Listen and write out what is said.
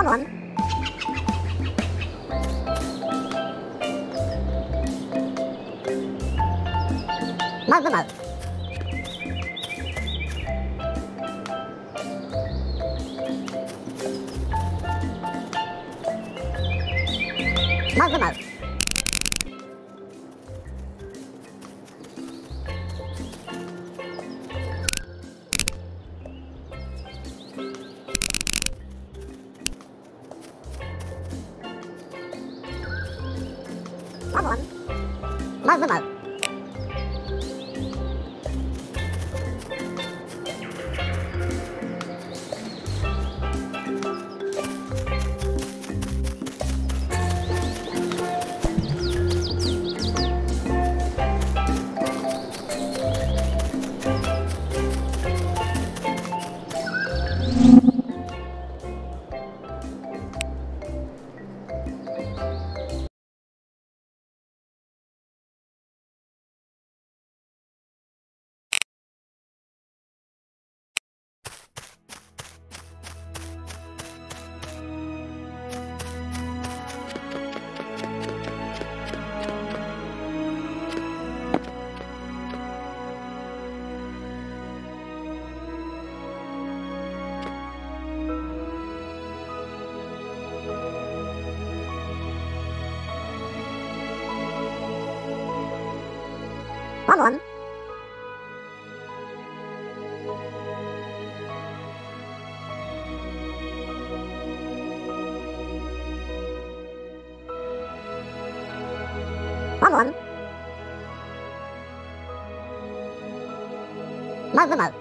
Come on. Mug the mug. Mug the mug. 怎么了？ウスワンワンワンワンマウスマウス